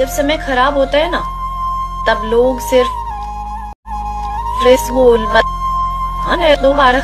जब समय खराब होता है ना तब लोग सिर्फ़ फ्रेश गोल हाँ, दोबारा